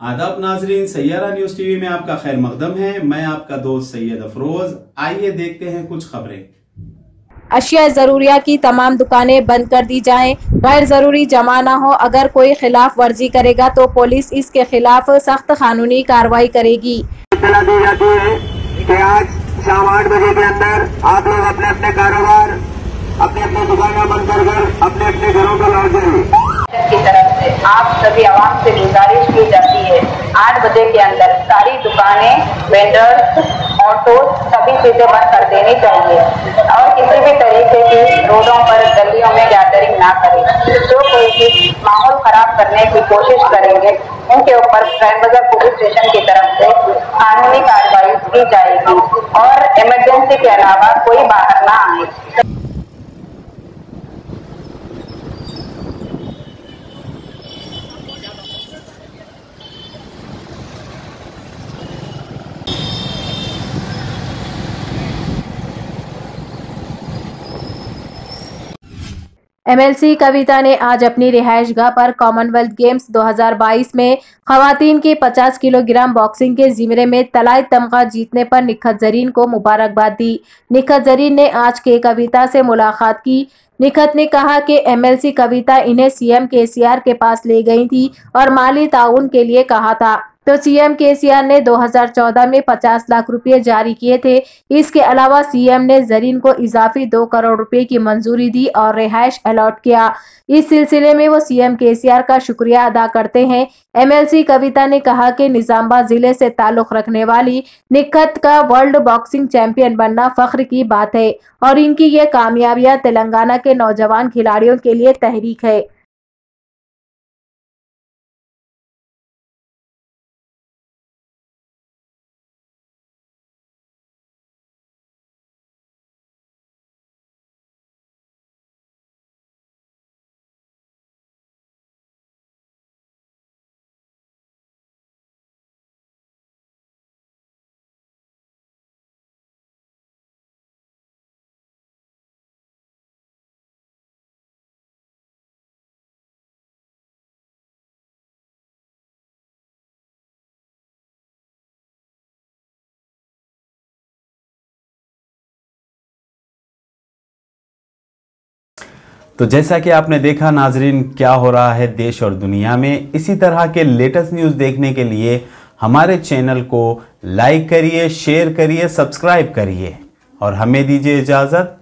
आदाब नाजरीन Saiyaara news TV में आपका खैर मकदम है। मैं आपका दोस्त सैयद अफरोज। आइए देखते हैं कुछ खबरें। अशिया जरूरिया की तमाम दुकानें बंद कर दी जाएँ। गैर ज़रूरी जमा न हो अगर कोई खिलाफ वर्जी करेगा तो पुलिस इसके खिलाफ सख्त कानूनी कार्रवाई करेगी। इतला दी जाती है कि आज शाम आठ बजे के अंदर आप लोग अपने अपने कारोबार अपने अपने दुकानें बंद कर कर अपने अपने घरों को लौट जाइए। आप सभी आवाम से गुजारिश की जाती है। आठ बजे के अंदर सारी दुकानें वेंडर्स ऑटो सभी चीज़ें बंद कर देनी चाहिए। और किसी भी तरीके की रोडों पर गलियों में गैदरिंग ना करें। जो कोई भी माहौल खराब करने की कोशिश करेंगे, उनके ऊपर बाज़ार पुलिस स्टेशन की तरफ़ से कानूनी कार्रवाई की जाएगी। और इमरजेंसी के अलावा कोई बाहर ना आए। एमएलसी कविता ने आज अपनी रिहाइश गाह पर कॉमनवेल्थ गेम्स 2022 में खातन के 50 किलोग्राम बॉक्सिंग के जिमरे में तलाई तमगा जीतने पर निखत जरीन को मुबारकबाद दी। निखत जरीन ने आज के कविता से मुलाकात की। निखत ने कहा कि एमएलसी कविता इन्हें सीएम केसीआर के पास ले गई थी और माली ताउन के लिए कहा था। तो सीएम केसीआर ने 2014 में 50 लाख रुपए जारी किए थे। इसके अलावा सीएम ने जरीन को इजाफी दो करोड़ रुपए की मंजूरी दी और रिहायश अलॉट किया। इस सिलसिले में वो सीएम केसीआर का शुक्रिया अदा करते हैं। एमएलसी कविता ने कहा कि निजामबाद ज़िले से ताल्लुक रखने वाली निखत का वर्ल्ड बॉक्सिंग चैंपियन बनना फख्र की बात है और इनकी ये कामयाबियाँ तेलंगाना के नौजवान खिलाड़ियों के लिए तहरीक है। तो जैसा कि आपने देखा, नाजरीन, क्या हो रहा है देश और दुनिया में? इसी तरह के लेटेस्ट न्यूज़ देखने के लिए हमारे चैनल को लाइक करिए, शेयर करिए, सब्सक्राइब करिए और हमें दीजिए इजाज़त।